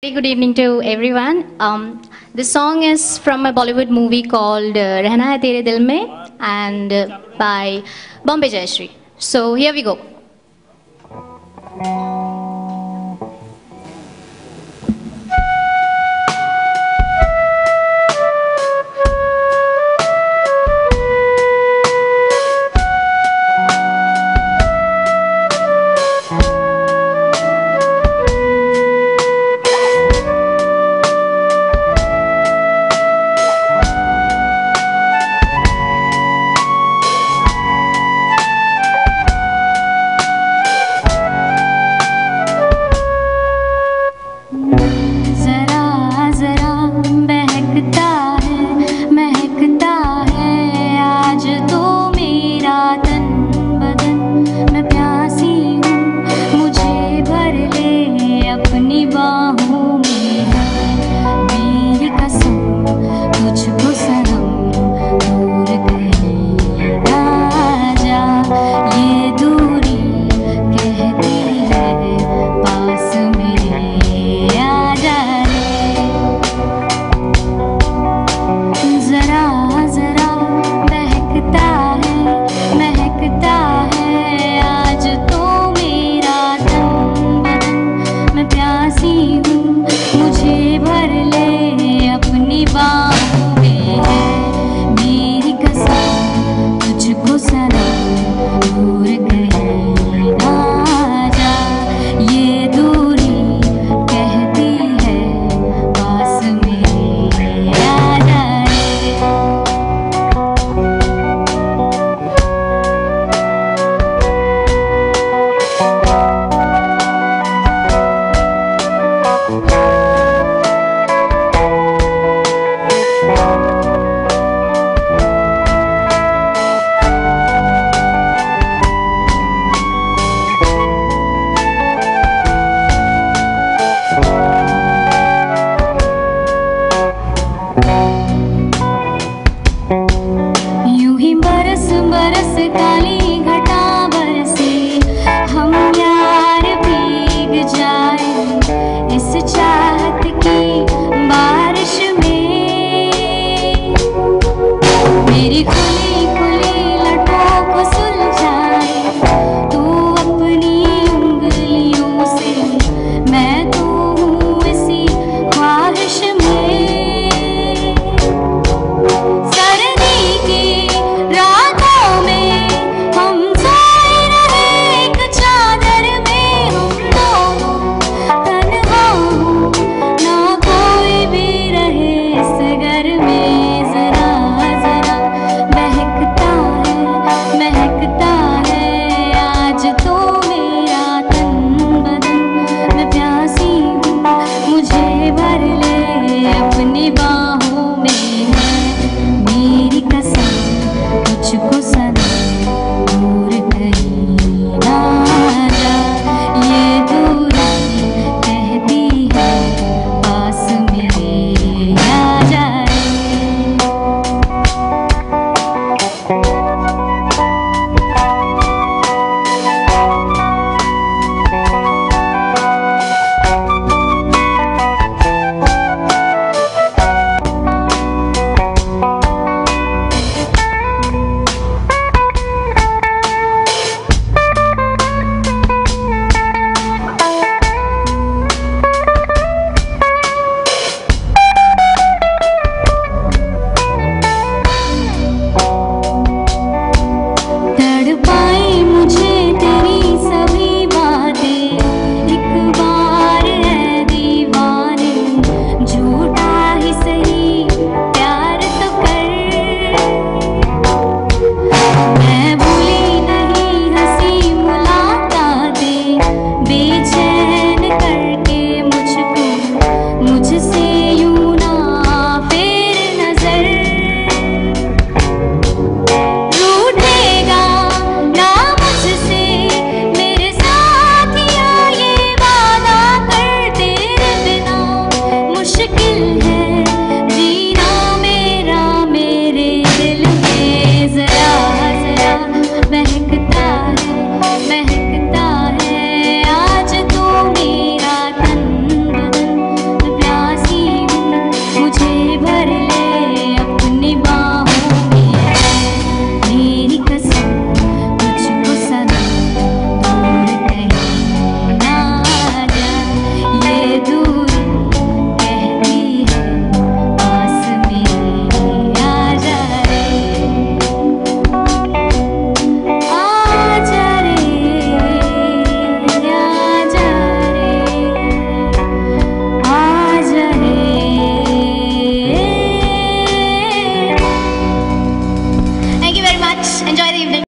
Very good evening to everyone. Um, this song is from a Bollywood movie called uh, Rehna Hai Tere Dil Mein and uh, by Bombay Jayashree. So here we go.